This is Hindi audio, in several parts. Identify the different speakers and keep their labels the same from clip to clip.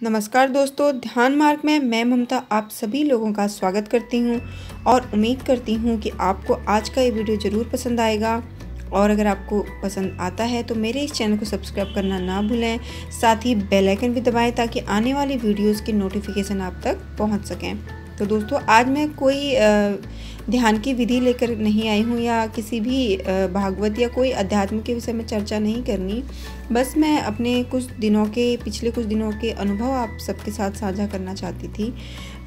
Speaker 1: नमस्कार दोस्तों, ध्यान मार्ग में मैं ममता आप सभी लोगों का स्वागत करती हूँ और उम्मीद करती हूँ कि आपको आज का ये वीडियो ज़रूर पसंद आएगा। और अगर आपको पसंद आता है तो मेरे इस चैनल को सब्सक्राइब करना ना भूलें, साथ ही बेल आइकन भी दबाएँ ताकि आने वाली वीडियोस की नोटिफिकेशन आप तक पहुँच सकें। तो दोस्तों, आज मैं कोई ध्यान की विधि लेकर नहीं आई हूँ या किसी भी भागवत या कोई अध्यात्म के विषय में चर्चा नहीं करनी। बस मैं अपने कुछ दिनों के, पिछले कुछ दिनों के अनुभव आप सबके साथ साझा करना चाहती थी।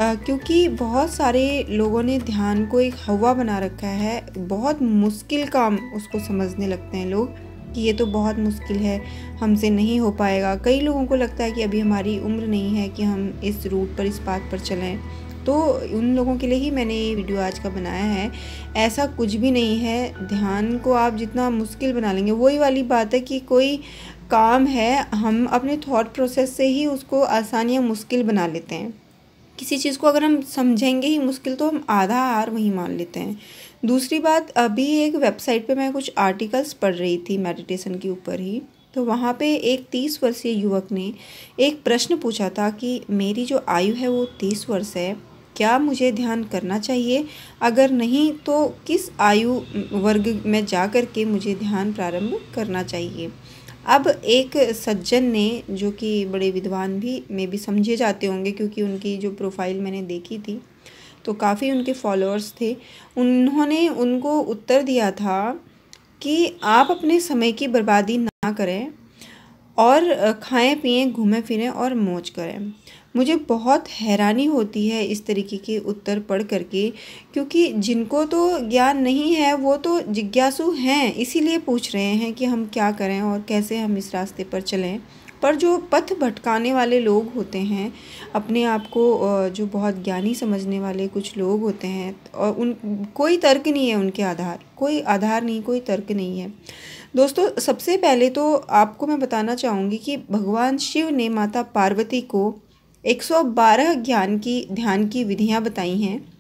Speaker 1: क्योंकि बहुत सारे लोगों ने ध्यान को एक हवा बना रखा है। बहुत मुश्किल काम उसको समझने लगते हैं लोग कि ये तो बहुत मुश्किल है, हमसे नहीं हो पाएगा। कई लोगों को लगता है कि अभी हमारी उम्र नहीं है कि हम इस रूट पर, इस बात पर चलें। तो उन लोगों के लिए ही मैंने ये वीडियो आज का बनाया है। ऐसा कुछ भी नहीं है। ध्यान को आप जितना मुश्किल बना लेंगे। वही वाली बात है कि कोई काम है, हम अपने थॉट प्रोसेस से ही उसको आसान या मुश्किल बना लेते हैं। किसी चीज़ को अगर हम समझेंगे ही मुश्किल तो हम आधा हार वहीं मान लेते हैं। दूसरी बात, अभी एक वेबसाइट पे मैं कुछ आर्टिकल्स पढ़ रही थी मेडिटेशन के ऊपर ही। तो वहाँ पे एक तीस वर्षीय युवक ने एक प्रश्न पूछा था कि मेरी जो आयु है वो तीस वर्ष है। क्या मुझे ध्यान करना चाहिए? अगर नहीं तो किस आयु वर्ग में जा कर के मुझे ध्यान प्रारंभ करना चाहिए? अब एक सज्जन ने, जो कि बड़े विद्वान भी, मे भी समझे जाते होंगे क्योंकि उनकी जो प्रोफ़ाइल मैंने देखी थी तो काफ़ी उनके फॉलोअर्स थे। उन्होंने उनको उत्तर दिया था कि आप अपने समय की बर्बादी ना करें और खाएँ, पिएँ, घूमें, फिरें और मौज करें। मुझे बहुत हैरानी होती है इस तरीके के उत्तर पढ़ करके, क्योंकि जिनको तो ज्ञान नहीं है, वो तो जिज्ञासु हैं, इसीलिए पूछ रहे हैं कि हम क्या करें और कैसे हम इस रास्ते पर चलें। पर जो पथ भटकाने वाले लोग होते हैं, अपने आप को जो बहुत ज्ञानी समझने वाले कुछ लोग होते हैं और उन, कोई तर्क नहीं है उनके आधार, कोई आधार नहीं, कोई तर्क नहीं है। दोस्तों, सबसे पहले तो आपको मैं बताना चाहूँगी कि भगवान शिव ने माता पार्वती को 112 ज्ञान की, ध्यान की विधियाँ बताई हैं,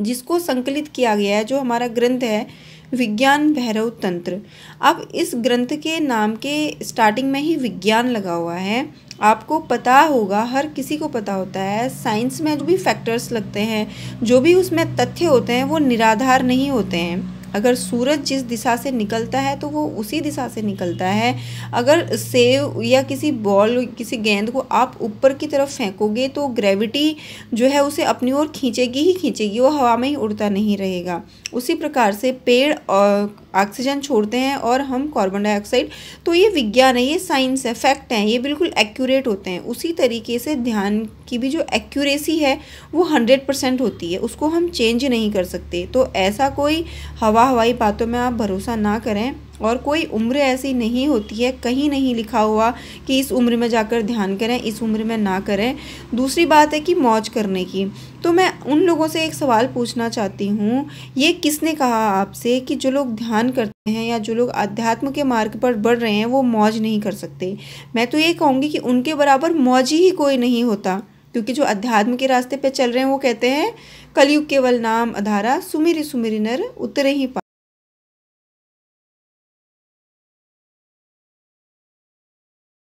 Speaker 1: जिसको संकलित किया गया है, जो हमारा ग्रंथ है, विज्ञान भैरव तंत्र। अब इस ग्रंथ के नाम के स्टार्टिंग में ही विज्ञान लगा हुआ है। आपको पता होगा, हर किसी को पता होता है साइंस में जो भी फैक्टर्स लगते हैं, जो भी उसमें तथ्य होते हैं, वो निराधार नहीं होते हैं। अगर सूरज जिस दिशा से निकलता है तो वो उसी दिशा से निकलता है। अगर सेव या किसी बॉल, किसी गेंद को आप ऊपर की तरफ़ फेंकोगे तो ग्रेविटी जो है उसे अपनी ओर खींचेगी ही खींचेगी, वो हवा में ही उड़ता नहीं रहेगा। उसी प्रकार से पेड़ ऑक्सीजन छोड़ते हैं और हम कार्बन डाइऑक्साइड तो ये विज्ञान है, ये साइंस है फैक्ट हैं, ये बिल्कुल एक्यूरेट होते हैं। उसी तरीके से ध्यान की भी जो एक्यूरेसी है, वो हंड्रेड परसेंट होती है। उसको हम चेंज नहीं कर सकते। तो ऐसा कोई हवा हवाई बातों में आप भरोसा ना करें। और कोई उम्र ऐसी नहीं होती है, कहीं नहीं लिखा हुआ कि इस उम्र में जाकर ध्यान करें, इस उम्र में ना करें। दूसरी बात है कि मौज करने की। तो मैं उन लोगों से एक सवाल पूछना चाहती हूँ। ये किसने कहा आपसे कि जो लोग ध्यान करते हैं या जो लोग अध्यात्म के मार्ग पर बढ़ रहे हैं, वो मौज नहीं कर सकते? मैं तो ये कहूँगी कि उनके बराबर मौज ही कोई नहीं होता। क्योंकि जो अध्यात्म के रास्ते पे चल रहे हैं, वो कहते हैं, कलयुग केवल नाम अधारा, सुमिरी सुमिरी नर उतरे ही